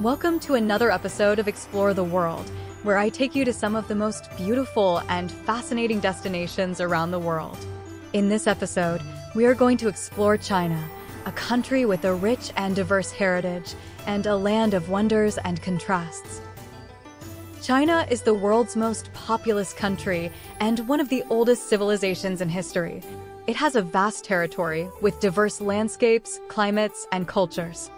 Welcome to another episode of Explore the World, where I take you to some of the most beautiful and fascinating destinations around the world. In this episode, we are going to explore China, a country with a rich and diverse heritage and a land of wonders and contrasts. China is the world's most populous country and one of the oldest civilizations in history. It has a vast territory with diverse landscapes, climates, and cultures.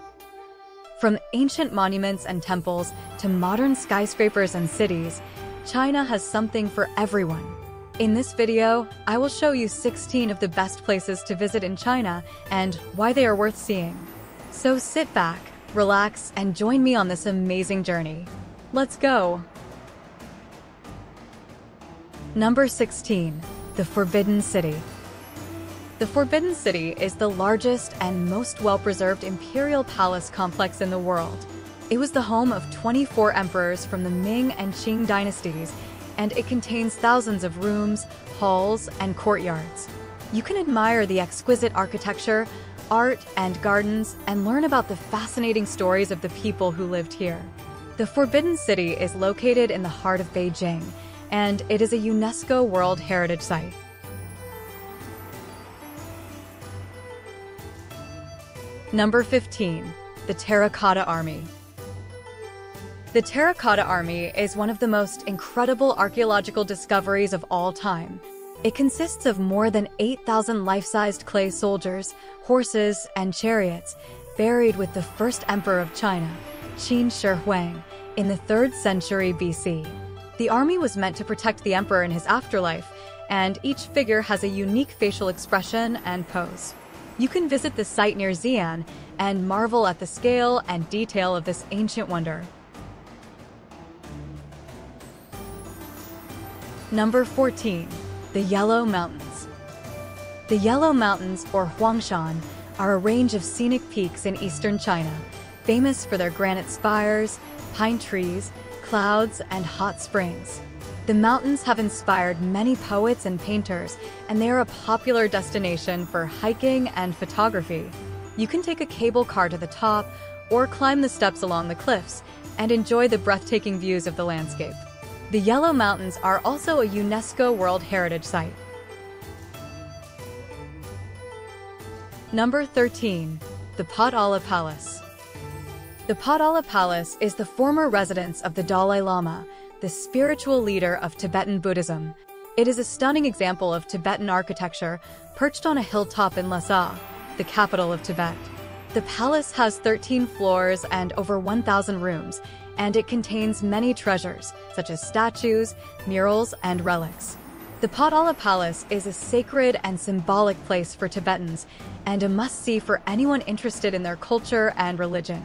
From ancient monuments and temples to modern skyscrapers and cities, China has something for everyone. In this video, I will show you 16 of the best places to visit in China and why they are worth seeing. So sit back, relax, and join me on this amazing journey. Let's go! Number 16. The Forbidden City. The Forbidden City is the largest and most well-preserved imperial palace complex in the world. It was the home of 24 emperors from the Ming and Qing dynasties, and it contains thousands of rooms, halls, and courtyards. You can admire the exquisite architecture, art, and gardens, and learn about the fascinating stories of the people who lived here. The Forbidden City is located in the heart of Beijing, and it is a UNESCO World Heritage Site. Number 15. The Terracotta Army. The Terracotta Army is one of the most incredible archaeological discoveries of all time. It consists of more than 8,000 life-sized clay soldiers, horses, and chariots, buried with the first emperor of China, Qin Shi Huang, in the 3rd century BC. The army was meant to protect the emperor in his afterlife, and each figure has a unique facial expression and pose. You can visit the site near Xi'an and marvel at the scale and detail of this ancient wonder. Number 14. The Yellow Mountains. The Yellow Mountains, or Huangshan, are a range of scenic peaks in eastern China, famous for their granite spires, pine trees, clouds, and hot springs. The mountains have inspired many poets and painters, and they are a popular destination for hiking and photography. You can take a cable car to the top or climb the steps along the cliffs and enjoy the breathtaking views of the landscape. The Yellow Mountains are also a UNESCO World Heritage Site. Number 13. The Potala Palace. The Potala Palace is the former residence of the Dalai Lama, the spiritual leader of Tibetan Buddhism. It is a stunning example of Tibetan architecture perched on a hilltop in Lhasa, the capital of Tibet. The palace has 13 floors and over 1,000 rooms, and it contains many treasures, such as statues, murals, and relics. The Potala Palace is a sacred and symbolic place for Tibetans, and a must-see for anyone interested in their culture and religion.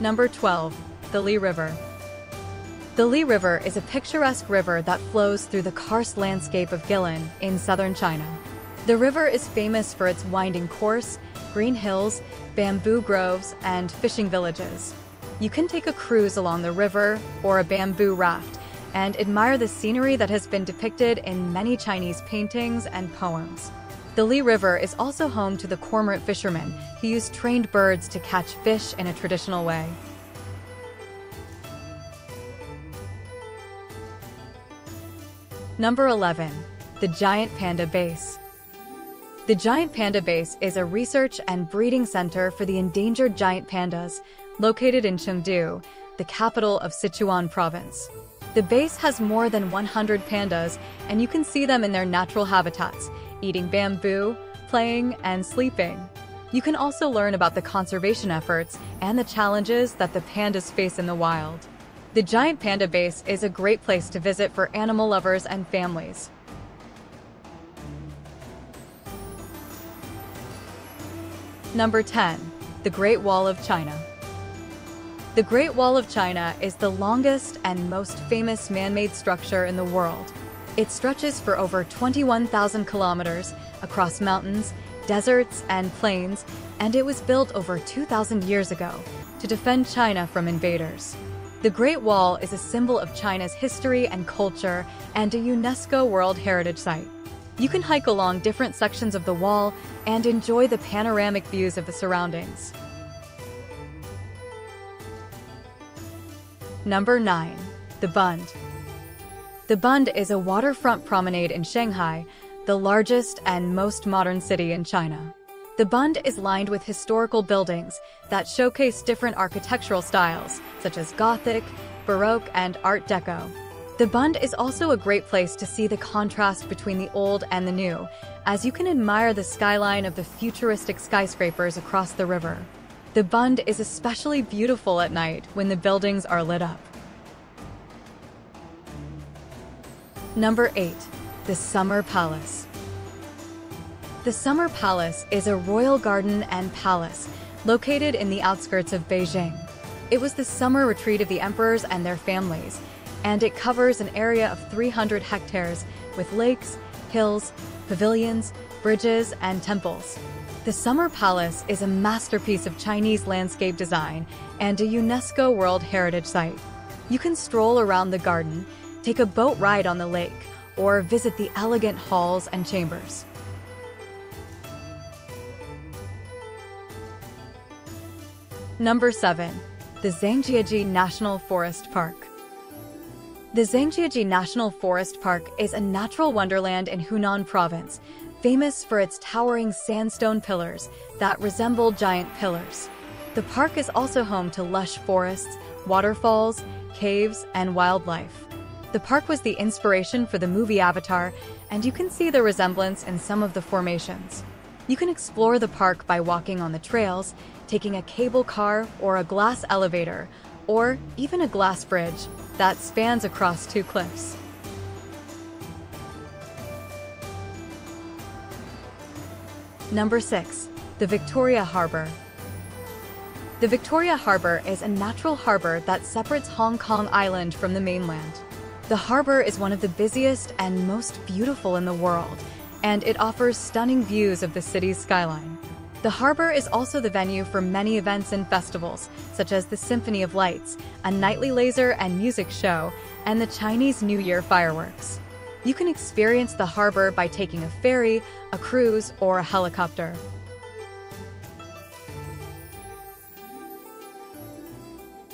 Number 12. The Li River. The Li River is a picturesque river that flows through the karst landscape of Guilin in southern China. The river is famous for its winding course, green hills, bamboo groves, and fishing villages. You can take a cruise along the river or a bamboo raft and admire the scenery that has been depicted in many Chinese paintings and poems. The Li River is also home to the cormorant fishermen who use trained birds to catch fish in a traditional way. Number 11. The Giant Panda Base. The Giant Panda Base is a research and breeding center for the endangered giant pandas located in Chengdu, the capital of Sichuan province. The base has more than 100 pandas, and you can see them in their natural habitats, eating bamboo, playing, and sleeping. You can also learn about the conservation efforts and the challenges that the pandas face in the wild. The Giant Panda Base is a great place to visit for animal lovers and families. Number 10. The Great Wall of China. The Great Wall of China is the longest and most famous man-made structure in the world. It stretches for over 21,000 kilometers across mountains, deserts, and plains, and it was built over 2,000 years ago to defend China from invaders. The Great Wall is a symbol of China's history and culture and a UNESCO World Heritage Site. You can hike along different sections of the wall and enjoy the panoramic views of the surroundings. Number 9. The Bund. The Bund is a waterfront promenade in Shanghai, the largest and most modern city in China. The Bund is lined with historical buildings that showcase different architectural styles, such as Gothic, Baroque, and Art Deco. The Bund is also a great place to see the contrast between the old and the new, as you can admire the skyline of the futuristic skyscrapers across the river. The Bund is especially beautiful at night when the buildings are lit up. Number 8. The Summer Palace the Summer Palace is a royal garden and palace located in the outskirts of Beijing. It was the summer retreat of the emperors and their families, and it covers an area of 300 hectares with lakes, hills, pavilions, bridges, and temples. The Summer Palace is a masterpiece of Chinese landscape design and a UNESCO World Heritage Site. You can stroll around the garden, take a boat ride on the lake, or visit the elegant halls and chambers. Number 7. The Zhangjiajie National Forest Park. The Zhangjiajie National Forest Park is a natural wonderland in Hunan Province, famous for its towering sandstone pillars that resemble giant pillars. The park is also home to lush forests, waterfalls, caves, and wildlife. The park was the inspiration for the movie Avatar, and you can see the resemblance in some of the formations. You can explore the park by walking on the trails, taking a cable car or a glass elevator, or even a glass bridge that spans across two cliffs. Number 6. The Victoria Harbour. The Victoria Harbour is a natural harbour that separates Hong Kong Island from the mainland. The harbour is one of the busiest and most beautiful in the world, and it offers stunning views of the city's skyline. The harbor is also the venue for many events and festivals, such as the Symphony of Lights, a nightly laser and music show, and the Chinese New Year fireworks. You can experience the harbor by taking a ferry, a cruise, or a helicopter.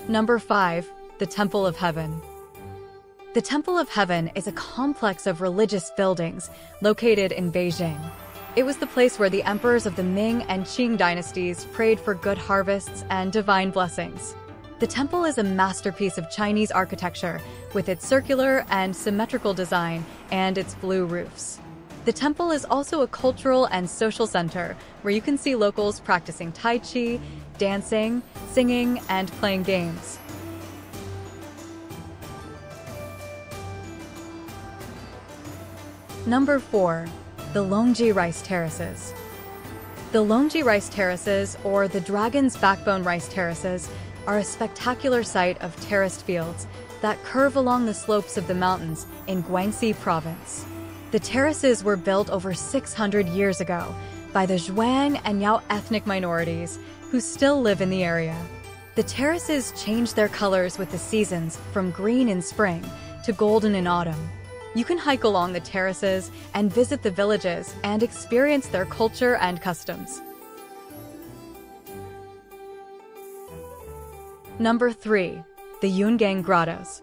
Number 5. The Temple of Heaven. The Temple of Heaven is a complex of religious buildings located in Beijing. It was the place where the emperors of the Ming and Qing dynasties prayed for good harvests and divine blessings. The temple is a masterpiece of Chinese architecture with its circular and symmetrical design and its blue roofs. The temple is also a cultural and social center where you can see locals practicing Tai Chi, dancing, singing, and playing games. Number 4 the Longji Rice Terraces. The Longji Rice Terraces, or the Dragon's Backbone Rice Terraces, are a spectacular sight of terraced fields that curve along the slopes of the mountains in Guangxi province. The terraces were built over 600 years ago by the Zhuang and Yao ethnic minorities who still live in the area. The terraces change their colors with the seasons from green in spring to golden in autumn. You can hike along the terraces and visit the villages and experience their culture and customs. Number 3. The Yungang Grottos.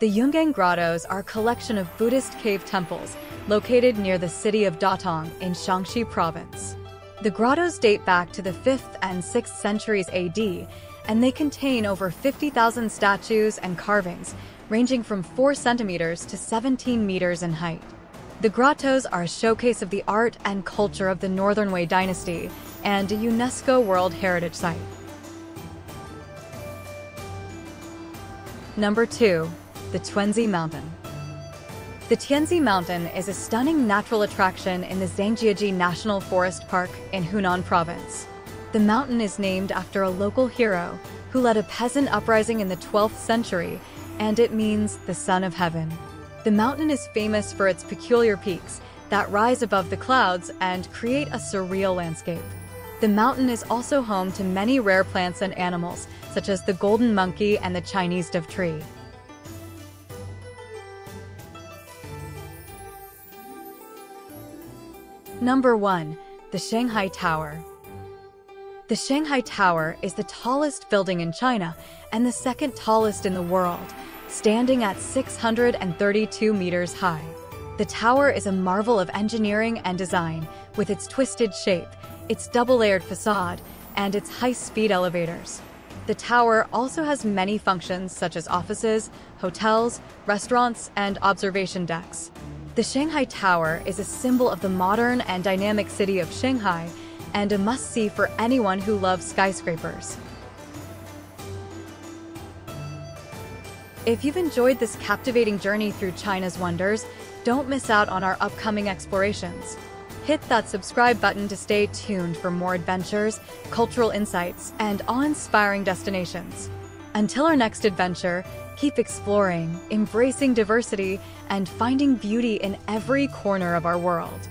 The Yungang Grottos are a collection of Buddhist cave temples located near the city of Datong in Shaanxi province. The grottos date back to the 5th and 6th centuries AD, and they contain over 50,000 statues and carvings ranging from 4 centimeters to 17 meters in height. The grottos are a showcase of the art and culture of the Northern Wei dynasty and a UNESCO World Heritage Site. Number 2. The Tianzi Mountain. The Tianzi Mountain is a stunning natural attraction in the Zhangjiajie National Forest Park in Hunan Province. The mountain is named after a local hero who led a peasant uprising in the 12th century and it means the Son of Heaven. The mountain is famous for its peculiar peaks that rise above the clouds and create a surreal landscape. The mountain is also home to many rare plants and animals, such as the golden monkey and the Chinese dove tree. Number 1. The Shanghai Tower. The Shanghai Tower is the tallest building in China and the second tallest in the world, standing at 632 meters high. The tower is a marvel of engineering and design, with its twisted shape, its double-layered facade, and its high-speed elevators. The tower also has many functions such as offices, hotels, restaurants, and observation decks. The Shanghai Tower is a symbol of the modern and dynamic city of Shanghai and a must-see for anyone who loves skyscrapers. If you've enjoyed this captivating journey through China's wonders, don't miss out on our upcoming explorations. Hit that subscribe button to stay tuned for more adventures, cultural insights, and awe-inspiring destinations. Until our next adventure, keep exploring, embracing diversity, and finding beauty in every corner of our world.